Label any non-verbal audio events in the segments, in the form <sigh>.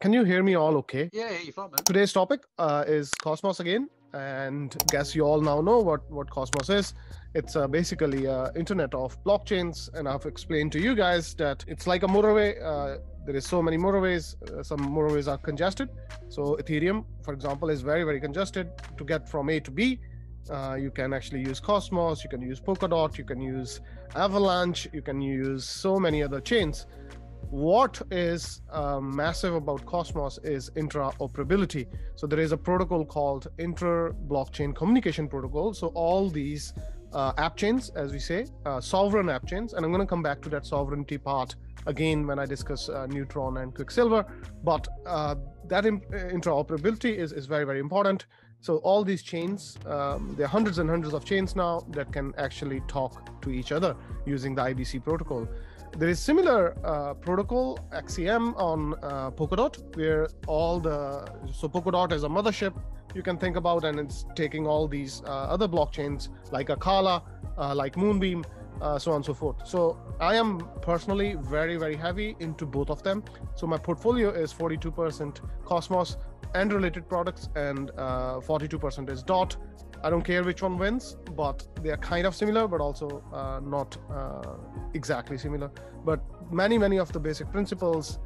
can you hear me all okay? Yeah, yeah, you're fine, man. Today's topic uh, is Cosmos again, and guess you all now know what what Cosmos is. It's uh, basically uh, internet of blockchains, and I've explained to you guys that it's like a motorway. Uh, there is so many motorways. Uh, some motorways are congested. So Ethereum, for example, is very very congested to get from A to B. Uh, you can actually use Cosmos, you can use Polkadot, you can use Avalanche, you can use so many other chains. What is uh, massive about Cosmos is interoperability. So there is a protocol called Inter Blockchain Communication Protocol. So all these uh, app chains, as we say, uh, sovereign app chains, and I'm going to come back to that sovereignty part again when I discuss uh, Neutron and Quicksilver. But uh, that in- interoperability is, is very, very important. So all these chains, um, there are hundreds and hundreds of chains now that can actually talk to each other using the IBC protocol. There is similar uh, protocol XCM on uh, Polkadot, where all the so Polkadot is a mothership you can think about, and it's taking all these uh, other blockchains like Acala, uh, like Moonbeam, uh, so on and so forth. So I am personally very very heavy into both of them. So my portfolio is 42% Cosmos and related products, and 42% is DOT. I don't care which one wins, but they are kind of similar, but also uh, not uh, exactly similar. But many, many of the basic principles,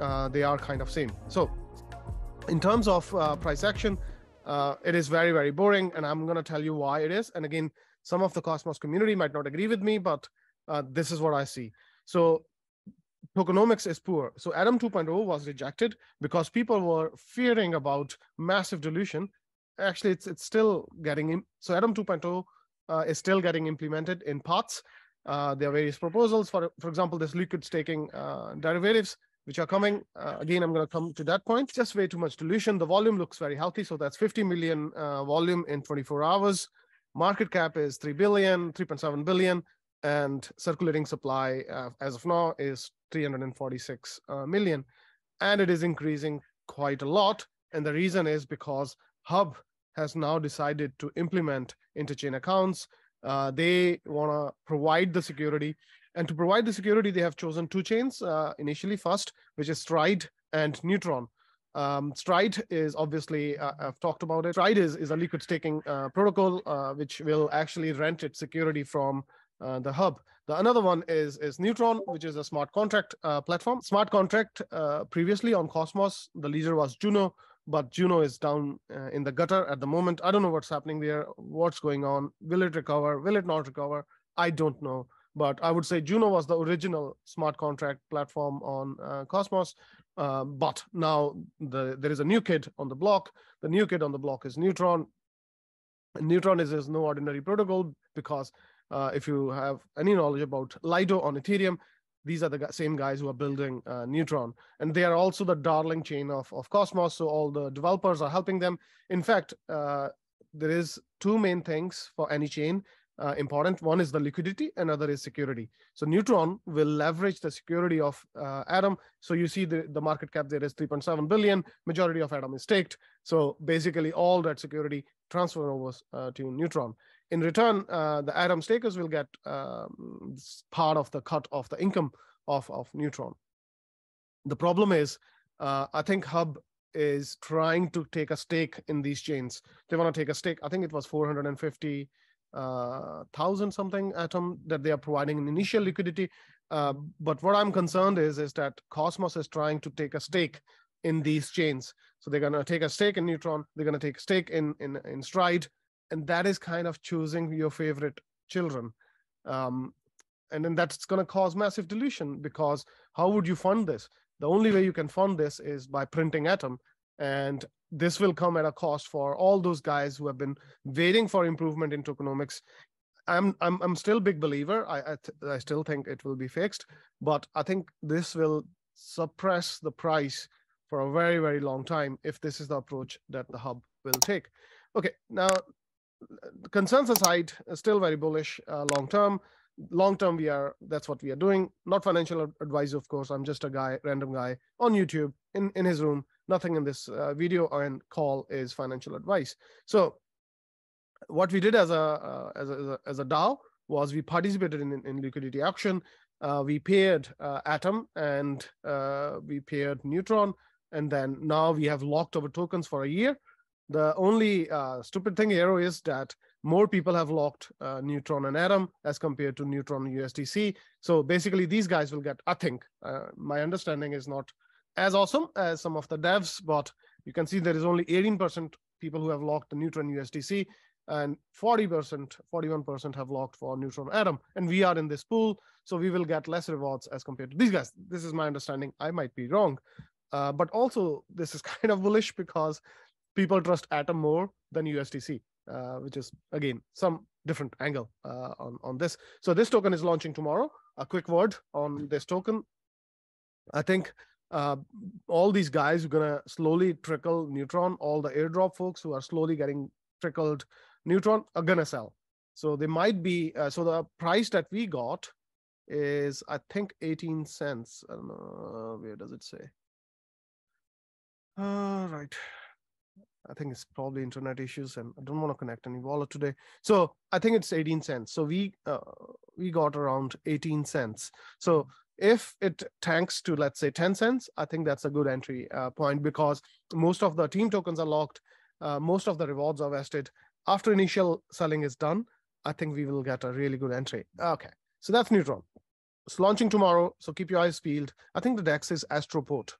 uh, they are kind of same. So, in terms of price action, it is very, very boring, and I'm going to tell you why it is. And again, some of the Cosmos community might not agree with me, but this is what I see. So, tokenomics is poor. So Atom 2.0 was rejected because people were fearing about massive dilution. Actually, it's it's still getting in. So Atom 2.0 uh, is still getting implemented in parts. Uh, there are various proposals for, for example, this liquid staking uh, derivatives which are coming. Uh, again, I'm going to come to that point. Just way too much dilution. The volume looks very healthy. So that's 50 million uh, volume in 24 hours. Market cap is 3 billion, 3.7 billion and circulating supply uh, as of now is 346 uh, million and it is increasing quite a lot and the reason is because hub has now decided to implement interchain accounts uh, they want to provide the security and to provide the security they have chosen two chains uh, initially first which is stride and neutron um, Stride is obviously, uh, I've talked about it. Stride is, is a liquid staking uh, protocol, uh, which will actually rent its security from uh, the hub. The another one is is Neutron, which is a smart contract platform. Smart contract previously on Cosmos, the leader was Juno, but Juno is down uh, in the gutter at the moment. I don't know what's happening there. What's going on? Will it recover? Will it not recover? I don't know. But I would say Juno was the original smart contract platform on uh, Cosmos. Uh, but now the, there is a new kid on the block. The new kid on the block is Neutron. And Neutron is, is no ordinary protocol because uh, if you have any knowledge about Lido on Ethereum, these are the same guys who are building uh, Neutron. And they are also the darling chain of, of Cosmos. So all the developers are helping them. In fact, uh, there is two main things for any chain uh, important. One is the liquidity, another is security. So Neutron will leverage the security of uh, Atom. So you see the, the market cap there is 3.7 billion. Majority of Atom is staked. So basically all that security transfer over uh, to Neutron. In return, uh, the Atom stakers will get um, part of the cut of the income of, of Neutron. The problem is, uh, I think Hub is trying to take a stake in these chains. They want to take a stake. I think it was 450 uh, thousand something atom that they are providing in initial liquidity. Uh, but what I'm concerned is is that Cosmos is trying to take a stake in these chains. So they're going to take a stake in Neutron. They're going to take a stake in in in Stride, and that is kind of choosing your favorite children. Um, and then that's going to cause massive dilution because how would you fund this? The only way you can fund this is by printing Atom, and this will come at a cost for all those guys who have been waiting for improvement in tokenomics. I'm I'm I'm still big believer. I I, th- I still think it will be fixed, but I think this will suppress the price for a very very long time if this is the approach that the hub will take. Okay, now concerns aside, still very bullish uh, long term. Long term, we are that's what we are doing. Not financial advice, of course. I'm just a guy, random guy on YouTube in in his room nothing in this uh, video and call is financial advice. So what we did as a, uh, as a, as a DAO was we participated in, in liquidity auction. Uh, we paired uh, Atom and uh, we paired Neutron and then now we have locked our tokens for a year. The only uh, stupid thing here is that more people have locked uh, Neutron and Atom as compared to Neutron USDC. So basically, these guys will get, I think, uh, my understanding is not as awesome as some of the devs, but you can see there is only 18% people who have locked the Neutron USDC and 40%, 41% have locked for Neutron Atom. And we are in this pool, so we will get less rewards as compared to these guys. This is my understanding. I might be wrong. Uh, but also, this is <laughs> kind of bullish because people trust Atom more than USDC, uh, which is, again, some different angle uh, on, on this. So this token is launching tomorrow. A quick word on this token. I think uh, all these guys are gonna slowly trickle Neutron. All the airdrop folks who are slowly getting trickled Neutron are gonna sell. So they might be. Uh, so the price that we got is I think 18 cents. I don't know where does it say. All right. I think it's probably internet issues, and I don't want to connect any wallet today. So I think it's 18 cents. So we uh, we got around 18 cents. So if it tanks to let's say 10 cents, I think that's a good entry uh, point because most of the team tokens are locked, uh, most of the rewards are vested. After initial selling is done, I think we will get a really good entry. Okay, so that's Neutron. It's launching tomorrow, so keep your eyes peeled. I think the DEX is Astroport.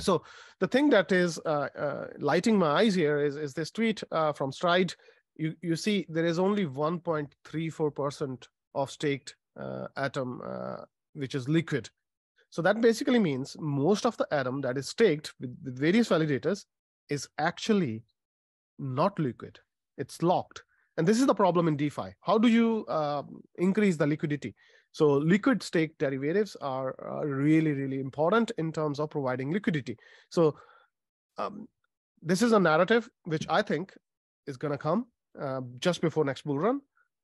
So the thing that is uh, uh, lighting my eyes here is, is this tweet uh, from Stride. You, you see there is only 1.34% of staked uh, atom, uh, which is liquid. So that basically means most of the atom that is staked with, with various validators is actually not liquid. It's locked. And this is the problem in DeFi. How do you uh, increase the liquidity? So liquid stake derivatives are, are really, really important in terms of providing liquidity. So um, this is a narrative which I think is going to come uh, just before next bull run.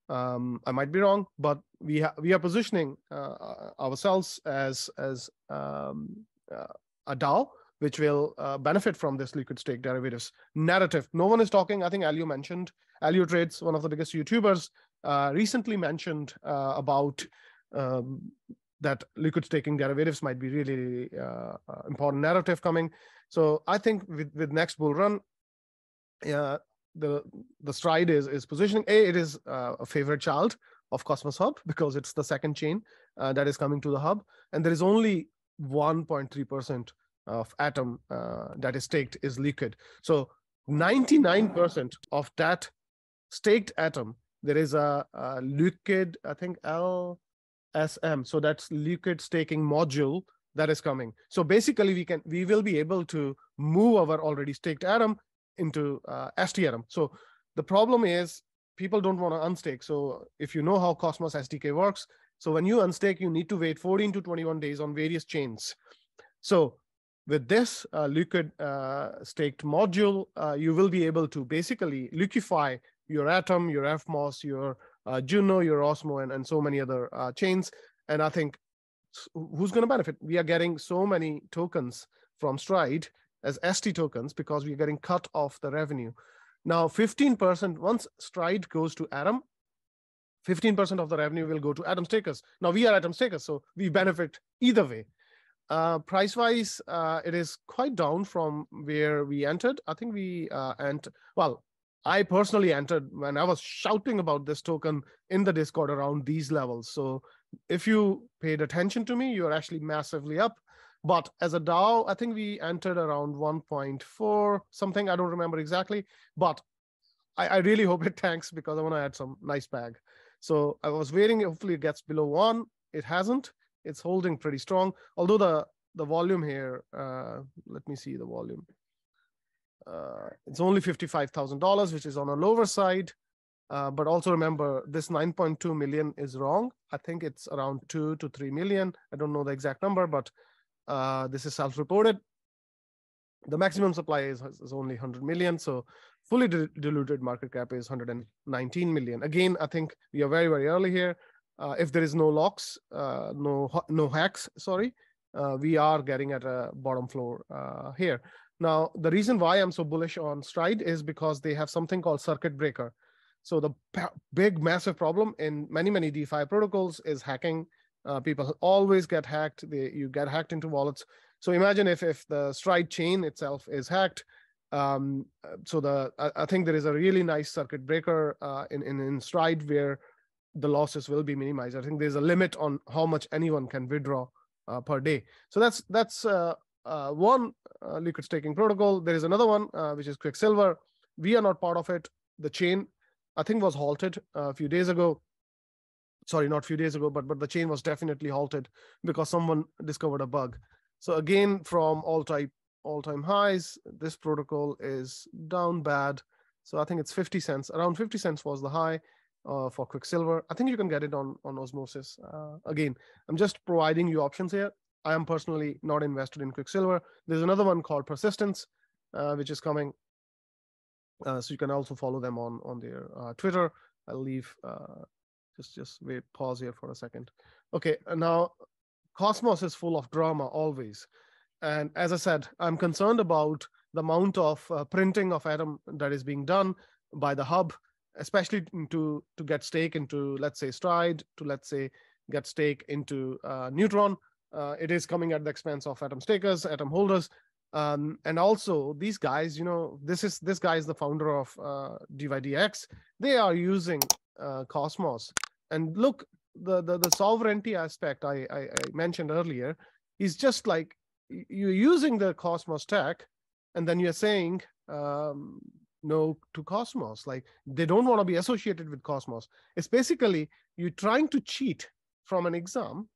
Um, I might be wrong, but we we are positioning uh, ourselves as as um, uh, a DAO which will uh, benefit from this liquid stake derivatives narrative. No one is talking. I think Ellio mentioned EllioTrades, one of the biggest YouTubers, uh, recently mentioned uh, about um, that liquid staking derivatives might be really uh, uh, important narrative coming. So I think with, with next bull run, uh, the the stride is is positioning. A, it is uh, a favorite child of Cosmos Hub because it's the second chain uh, that is coming to the hub, and there is only 1.3 percent of atom uh, that is staked is liquid. So 99% of that staked atom, there is a, a liquid, I think L SM. So that's liquid staking module that is coming. So basically, we can we will be able to move our already staked atom into uh, stATOM. So the problem is people don't want to unstake. So if you know how Cosmos SDK works, so when you unstake, you need to wait 14 to 21 days on various chains. So with this uh, liquid uh, staked module, uh, you will be able to basically liquefy your Atom, your Evmos, your uh, Juno, your Osmo, and, and so many other uh, chains. And I think who's going to benefit? We are getting so many tokens from Stride as ST tokens because we're getting cut off the revenue. Now, 15%, once Stride goes to Atom, 15% of the revenue will go to Atom stakers. Now, we are Atom stakers, so we benefit either way. Uh, price wise, uh, it is quite down from where we entered. I think we uh, well, I personally entered when I was shouting about this token in the Discord around these levels. So if you paid attention to me, you're actually massively up. But as a DAO, I think we entered around 1.4 something. I don't remember exactly, but I, I really hope it tanks because I want to add some nice bag. So I was waiting. Hopefully, it gets below one. It hasn't. It's holding pretty strong. Although the the volume here, uh, let me see the volume uh, it's only $55,000, which is on a lower side. Uh, but also remember, this 9.2 million is wrong. I think it's around 2 to 3 million. I don't know the exact number, but uh, this is self reported. The maximum supply is, is only 100 million. So fully diluted market cap is 119 million. Again, I think we are very, very early here. Uh, if there is no locks, uh, no no hacks, sorry, uh, we are getting at a bottom floor here. Now, the reason why I'm so bullish on Stride is because they have something called circuit breaker. So the big, massive problem in many, many DeFi protocols is hacking. Uh, people always get hacked. They, you get hacked into wallets. So imagine if if the Stride chain itself is hacked. Um, so the I, I, think there is a really nice circuit breaker uh, in, in in Stride where the losses will be minimized. I think there's a limit on how much anyone can withdraw uh, per day. So that's that's uh, one uh, liquid staking protocol. There is another one uh, which is Quicksilver. We are not part of it. The chain, I think, was halted a few days ago. Sorry, not a few days ago, but but the chain was definitely halted because someone discovered a bug. So again, from all type all time highs, this protocol is down bad. So I think it's 50 cents. Around 50 cents was the high uh, for Quicksilver. I think you can get it on on Osmosis. Uh, again, I'm just providing you options here. I am personally not invested in Quicksilver. There's another one called Persistence, uh, which is coming. Uh, so you can also follow them on on their uh, Twitter. I'll leave. Uh, just just wait. Pause here for a second. Okay, now Cosmos is full of drama always, and as I said, I'm concerned about the amount of printing of Atom that is being done by the hub especially to to get stake into let's say stride to let's say get stake into uh, neutron uh, it is coming at the expense of atom stakers atom holders um, and also these guys you know this is this guy is the founder of uh, dydx they are using uh, cosmos and look the, the the sovereignty aspect I, I, I mentioned earlier is just like you're using the cosmos tech and then you're saying um, no to Cosmos. Like they don't want to be associated with Cosmos. It's basically you're trying to cheat from an exam,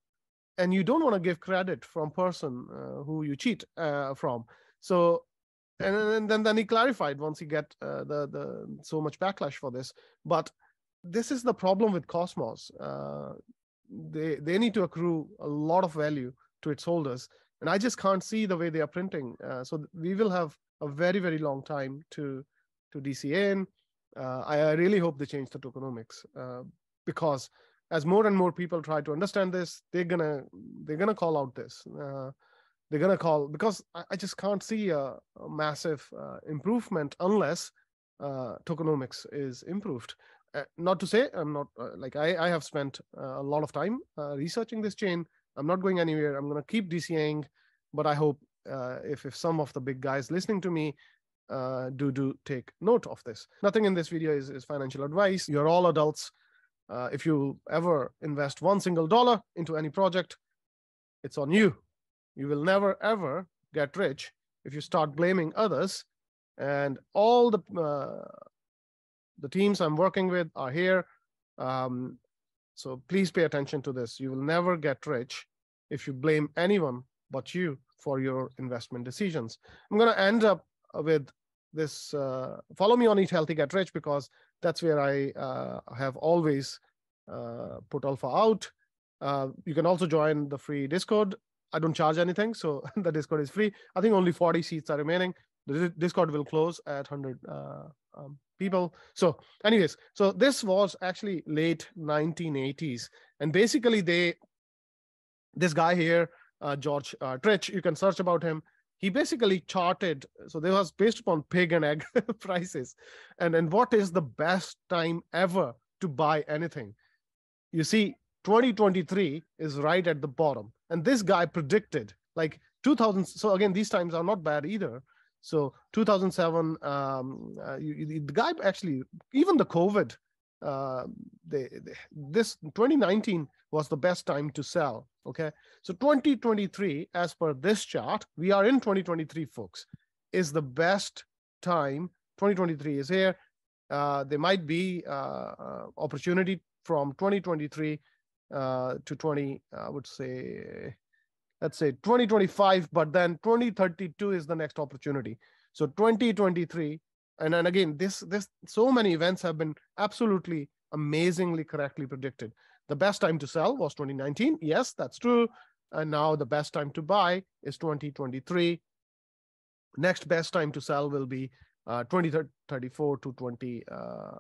and you don't want to give credit from person uh, who you cheat uh, from. So, and, and, then then he clarified once he get uh, the the so much backlash for this. But this is the problem with Cosmos. Uh, they they need to accrue a lot of value to its holders, and I just can't see the way they are printing. Uh, so we will have a very very long time to to DCN. Uh, I, I, really hope they change the tokenomics because as more and more people try to understand this, they're gonna they're gonna call out this. Uh, they're gonna call because I, I just can't see a, a massive uh, improvement unless uh, tokenomics is improved. Uh, not to say I'm not like I, I have spent a lot of time researching this chain. I'm not going anywhere. I'm gonna keep DCing, but I hope if if some of the big guys listening to me uh, do do take note of this. Nothing in this video is, is financial advice. You're all adults. Uh, if you ever invest one single dollar into any project, it's on you. You will never ever get rich if you start blaming others. And all the uh, the teams I'm working with are here. Um, so please pay attention to this. You will never get rich if you blame anyone but you for your investment decisions. I'm going to end up with this uh, follow me on eat healthy get rich because that's where i uh, have always uh, put alpha out. Uh, you can also join the free discord. I don't charge anything so <laughs> the discord is free. I think only 40 seats are remaining. The discord will close at 100 uh, um, people. So anyways so this was actually late 1980s and basically they this guy here uh, george tritch you can search about him he basically charted so there was based upon pig and egg <laughs> prices. And and what is the best time ever to buy anything? You see 2023 is right at the bottom. And this guy predicted like 2000 so again these times are not bad either. So 2007 um, uh, you, the guy actually even the covid uh, they, they, this 2019 was the best time to sell. Okay, so 2023, as per this chart, we are in 2023, folks, is the best time. 2023 is here. Uh, there might be uh, uh opportunity from 2023 uh, to 20, I would say, let's say 2025, but then 2032 is the next opportunity. So 2023 and then again this this so many events have been absolutely amazingly correctly predicted the best time to sell was 2019 yes that's true. And now the best time to buy is 2023 next best time to sell will be uh, 2034 to 20 uh, uh,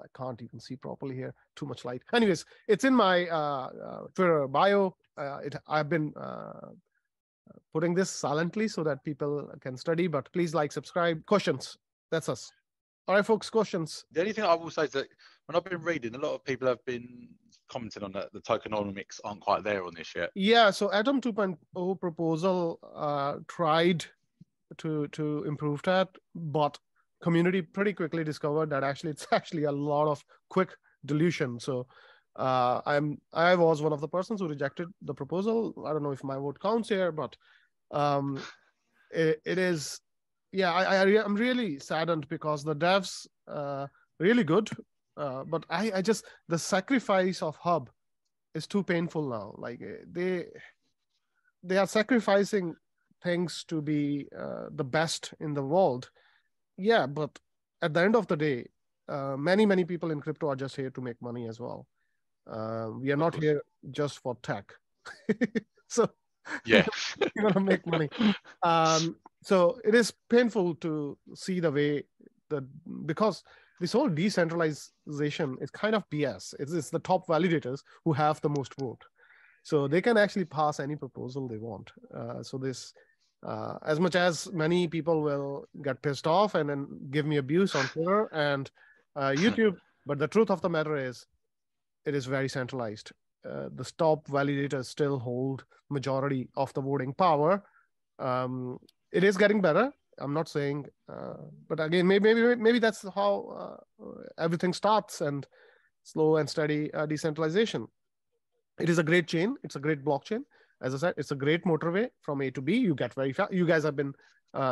i can't even see properly here. Too much light. Anyways it's in my uh, uh twitter bio. Uh, it i've been putting this silently so that people can study but please like subscribe. Questions. That's us. All right, folks, questions. The only thing I will say is that when I've been reading, a lot of people have been commenting on that the tokenomics aren't quite there on this yet. Yeah, so Atom 2.0 proposal uh, tried to to improve that, but community pretty quickly discovered that actually it's <laughs> actually a lot of quick dilution. So uh, I'm I was one of the persons who rejected the proposal. I don't know if my vote counts here, but um, it, it is yeah I, I am really saddened because the devs uh, really good, uh, but I I just the sacrifice of Hub is too painful now. Like eh, they they are sacrificing things to be uh, the best in the world. Yeah, but at the end of the day, uh, many many people in crypto are just here to make money as well. Uh, we are not here just for tech. <laughs> so yeah, you want to make money. Um, so it is painful to see the way that because this whole decentralization is kind of BS. It's, it's the top validators who have the most vote, so they can actually pass any proposal they want. Uh, so this, uh, as much as many people will get pissed off and then give me abuse on Twitter and uh, <laughs> YouTube, but the truth of the matter is, it is very centralized. Uh, the top validators still hold majority of the voting power. Um, it is getting better. I'm not saying, uh, but again, maybe maybe maybe that's how uh, everything starts and slow and steady uh, decentralization. It is a great chain. It's a great blockchain. As I said, it's a great motorway from A to B. You get very fast. You guys have been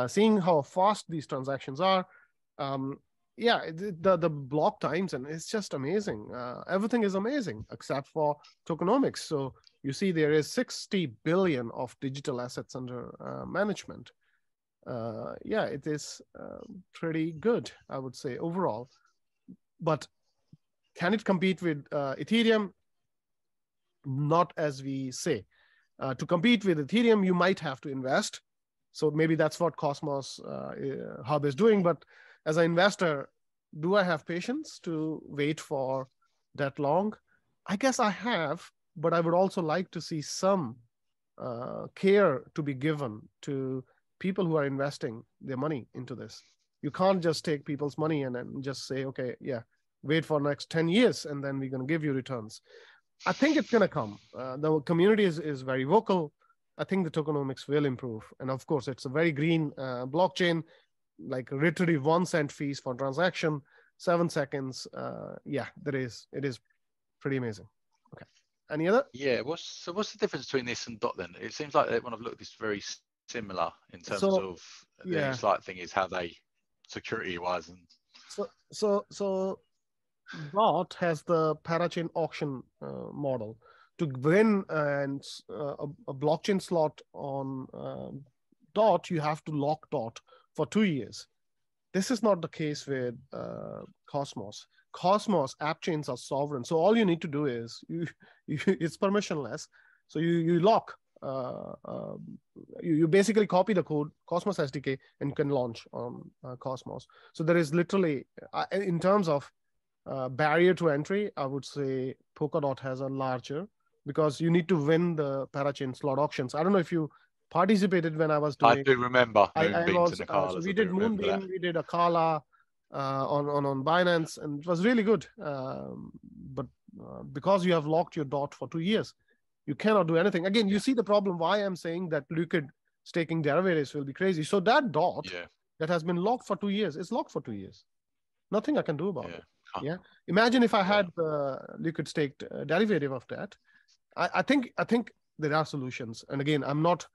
seeing how fast these transactions are. Um, yeah, the the block times and it's just amazing. Uh, everything is amazing except for tokenomics. So you see, there is 60 billion of digital assets under uh, management. Uh, yeah, it is uh, pretty good, I would say overall. But can it compete with uh, Ethereum? Not as we say. Uh, to compete with Ethereum, you might have to invest. So maybe that's what Cosmos Hub is doing, but as an investor, do I have patience to wait for that long? I guess I have, but I would also like to see some uh, care to be given to people who are investing their money into this. You can't just take people's money and then just say, okay, yeah, wait for next 10 years and then we're going to give you returns. I think it's going to come. Uh, the community is, is very vocal. I think the tokenomics will improve. And of course, it's a very green uh, blockchain like literally one cent fees for transaction, seven seconds. Uh, yeah, there is. It is pretty amazing. Okay. Any other? Yeah. What's so? What's the difference between this and dot then? It seems like when I've looked, it's very similar in terms so, of the yeah. slight thing is how they security wise and. So so so, dot has the parachain auction uh, model. To win and uh, a, a, blockchain slot on uh, dot, you have to lock dot for two years. This is not the case with uh, Cosmos. Cosmos app chains are sovereign. So all you need to do is you, <laughs> you it's permissionless. So you you lock uh, uh, you, you basically copy the code Cosmos SDK and can launch on uh, Cosmos. So there is literally uh, in terms of uh, barrier to entry, I would say Polkadot has a larger because you need to win the parachain slot auctions. I don't know if you participated when I was doing. I do remember. I, I was, uh, so we did Moonbeam, we did Acala uh, on, on on Binance, and it was really good. Um, but uh, because you have locked your dot for two years, you cannot do anything. Again, you see the problem. Why I'm saying that liquid staking derivatives will be crazy. So that dot yeah. that has been locked for two years is locked for two years. Nothing I can do about yeah. it. Yeah. Imagine if I had the liquid staked uh, derivative of that. I, I think I think there are solutions. And again, I'm not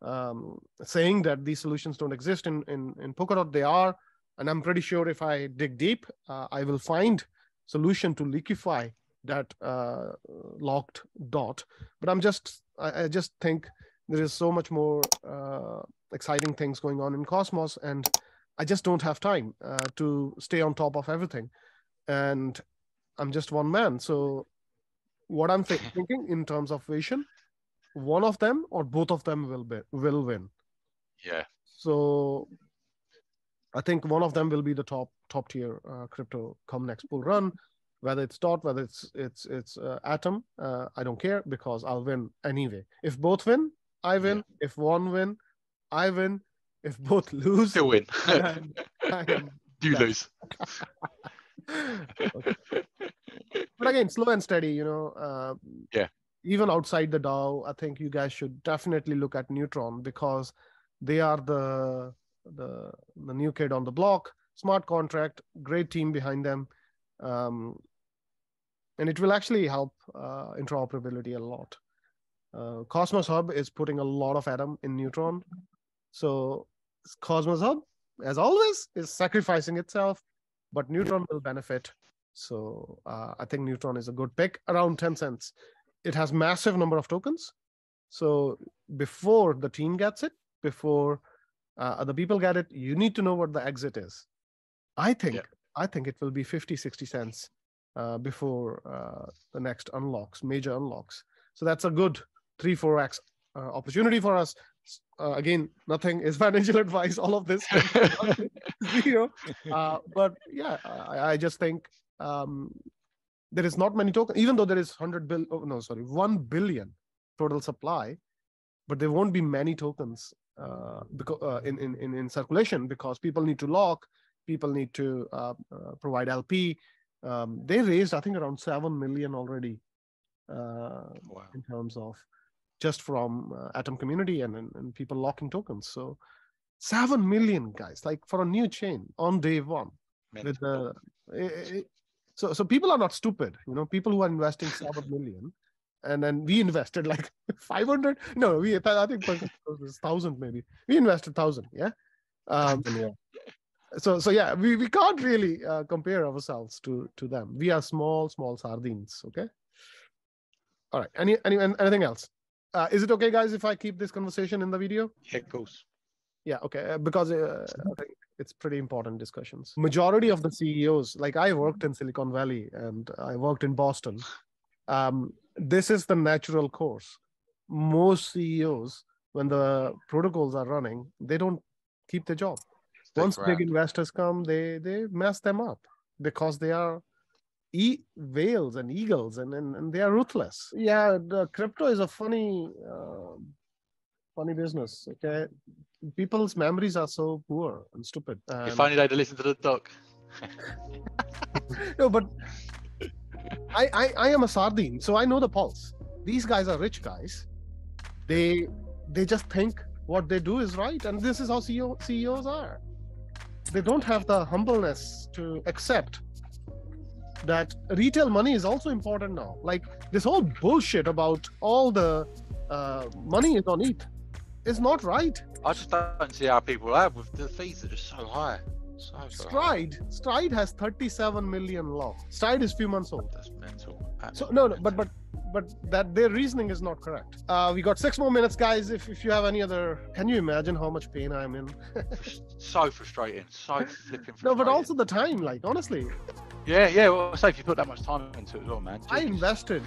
um, saying that these solutions don't exist in, in, in Polkadot. They are, and I'm pretty sure if I dig deep, uh, I will find solution to liquefy that uh, locked dot. But I'm just, I, I, just think there is so much more uh, exciting things going on in Cosmos, and I just don't have time uh, to stay on top of everything. And I'm just one man. So what I'm th- <laughs> thinking in terms of vision one of them or both of them will be will win. Yeah. So I think one of them will be the top top tier uh, crypto come next bull run. Whether it's dot, whether it's it's it's uh, atom, uh, I don't care because I'll win anyway. If both win, I win. Yeah. If one win, I win. If both <laughs> lose, still win. <laughs> I am, I am you lose. <laughs> okay. but again, slow and steady. You know. Uh, yeah. Even outside the DAO, I think you guys should definitely look at Neutron because they are the the the new kid on the block. Smart contract, great team behind them, um, and it will actually help uh, interoperability a lot. Uh, Cosmos Hub is putting a lot of Atom in Neutron, so Cosmos Hub, as always, is sacrificing itself, but Neutron will benefit. So uh, I think Neutron is a good pick, around 10 cents. It has massive number of tokens. So before the team gets it, before uh, other people get it, you need to know what the exit is. I think, yeah. I think it will be 50, 60 cents uh, before uh, the next unlocks, major unlocks. So that's a good three, four X uh, opportunity for us uh, again, nothing is <laughs> financial advice. All of this, <laughs> zero. Uh, but yeah, I, I just think um, there is not many tokens, even though there is hundred bill. Oh, no, sorry, one billion total supply, but there won't be many tokens uh, because uh, in, in in circulation because people need to lock, people need to provide LP. Um, they raised, I think, around seven million already wow. in terms of just from uh, Atom community and, and, and people locking tokens. So seven million guys, like for a new chain on day one. With the it, it, so so people are not stupid, you know. People who are investing seven million, and then we invested like <laughs> five hundred. No, we I think <laughs> thousand maybe. We invested thousand, yeah. Um, yeah. So so yeah, we, we can't really uh, compare ourselves to to them. We are small small sardines. Okay. All right. Any any anything else? Uh, is it okay, guys, if I keep this conversation in the video? Yeah, of course. Yeah, okay. Uh, because uh, I think it's pretty important discussions. Majority of the CEOs, like I worked in Silicon Valley and I worked in Boston. Um, this is the natural course. Most CEOs, when the protocols are running, they don't keep the job. Stick Once around. big investors come, they they mess them up because they are e- whales and eagles and, and, and they are ruthless. Yeah the crypto is a funny uh, funny business okay? People's memories are so poor and stupid and... if only they'd listen to the doc <laughs> no but I, I i am a sardine so i know the pulse. These guys are rich guys. They they just think what they do is right and this is how CEO, ceos are they don't have the humbleness to accept that retail money is also important now. Like this whole bullshit about all the uh, money is on ETH is not right. I just don't see how people have with the fees that are just so high. So, so Stride, high. Stride has 37 million long. Stride is few months old. That's mental. so no, no, but but but that their reasoning is not correct. Uh, we got six more minutes, guys. If if you have any other, can you imagine how much pain I'm in? <laughs> so frustrating. So flipping frustrating. No, but also the time. Like honestly, yeah, yeah. Well, say if you put that much time into it as well, man. I invested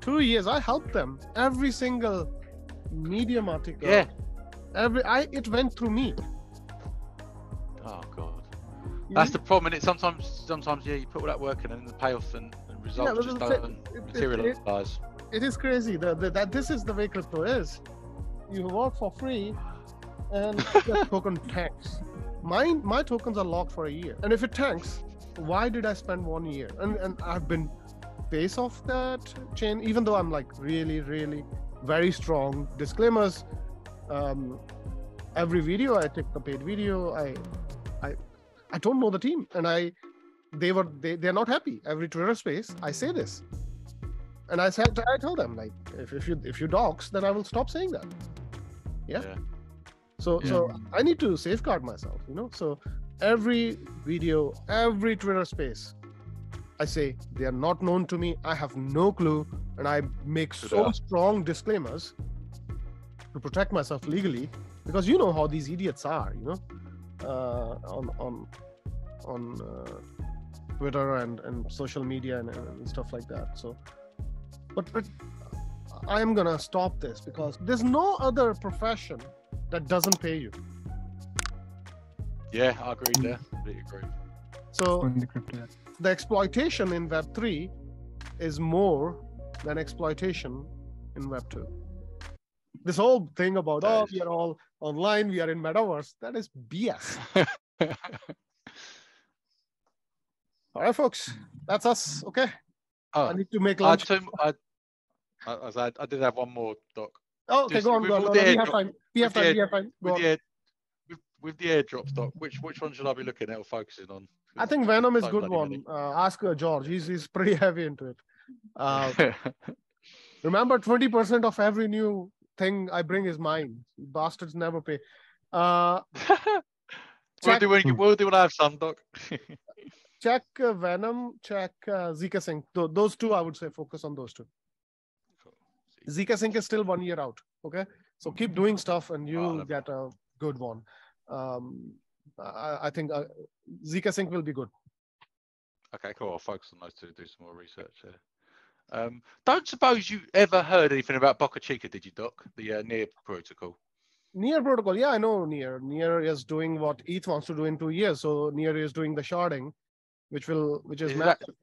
two years. I helped them every single medium article. Yeah. Every I it went through me. Oh god. That's the problem. And it sometimes, sometimes, yeah, you put all that work in, and the payoff and, yeah, just don't it, materialize. It, it is crazy the, the, that this is the way crypto is. You work for free, and <laughs> token tanks. Mine, my tokens are locked for a year, and if it tanks, why did I spend one year? And and I've been face off that chain, even though I'm like really, really very strong disclaimers. Um, every video I take the paid video, I I I don't know the team, and I they were they they're not happy. Every Twitter space, I say this, and I said I tell them like if, if you if you dox, then I will stop saying that. Yeah. yeah. So yeah. so I need to safeguard myself, you know. So every video, every Twitter space, I say they are not known to me. I have no clue, and I make so strong disclaimers to protect myself legally because you know how these idiots are, you know, uh, on on on uh, Twitter and and social media and, and stuff like that. So, but but I am gonna stop this because there's no other profession that doesn't pay you. Yeah, I agree there. Completely agree. So the exploitation in Web three is more than exploitation in Web two. This whole thing about that oh we are all online, we are in metaverse, that is BS. <laughs> all right, folks, that's us. Okay. Oh, I need to make lunch. I, I, I, I, did have one more, Doc. Oh, okay, Just go on. Go on. No, no, we have time. We have time. We have time. Go with, the air, with, with the airdrops, Doc, which which one should I be looking at or focusing on? I think Venom is a good one. Uh, ask uh, George. He's he's pretty <laughs> heavy into it. Uh, <laughs> remember, twenty percent of every new thing I bring is mine. Bastards never pay. Uh, <laughs> we'll, do when, we'll do when I have some, Doc. Check uh, Venom. Check uh, zkSync. Th- those two, I would say, focus on those two. zkSync is still one year out. Okay, so keep doing stuff, and you'll get a good one. Um, I, I think uh, zkSync will be good. Okay, cool. I'll focus on those two. Do some more research there. Um, don't suppose you ever heard anything about Boca Chica, did you, Doc? The uh, Near protocol. Near protocol, yeah, I know Near. Near is doing what ETH wants to do in two years. So Near is doing the sharding, which will, which is, is massive.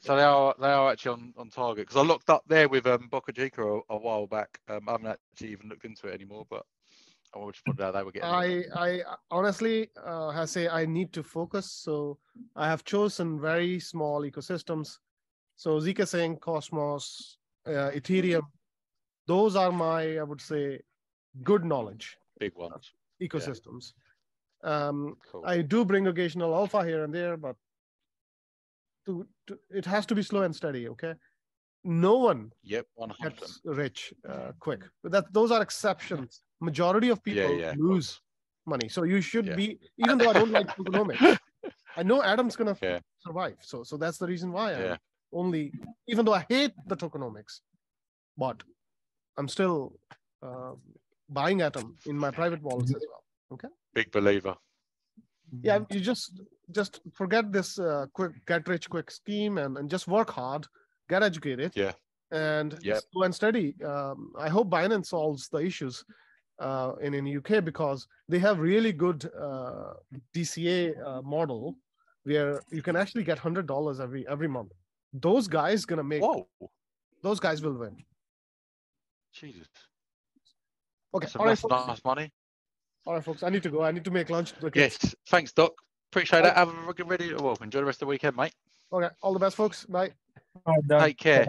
So they are they are actually on, on target because I looked up there with um, Boca Chica a, a while back. Um, I haven't actually even looked into it anymore, but I just wondered how they were getting. I I honestly uh, I say I need to focus, so I have chosen very small ecosystems. So Zk Sync, Cosmos, uh, Ethereum, those are my I would say good knowledge. Big ones. Ecosystems. Yeah. Um, cool. I do bring occasional alpha here and there, but to, to, it has to be slow and steady. Okay, no one yep 100%. gets rich uh, quick. But that those are exceptions. Majority of people yeah, yeah. lose money. So you should yeah. be, even though I don't like <laughs> tokenomics, I know Atom's gonna survive. So so that's the reason why I only, even though I hate the tokenomics, but I'm still uh, buying Atom in my private wallets as well. Okay. Big believer. Yeah you just just forget this uh, quick get rich quick scheme and, and just work hard get educated. Yeah. And yep. slow and steady. Um, i hope binance solves the issues uh, in in uk because they have really good uh, dca uh, model where you can actually get hundred dollars every every month. Those guys gonna make Whoa. those guys will win. Jesus. Okay That's all right, nice money all right, folks. I need to go. I need to make lunch. Yes. Thanks, Doc. Appreciate it. Have a good ready. Well, enjoy the rest of the weekend, mate. Okay. All the best, folks. Bye. Take care.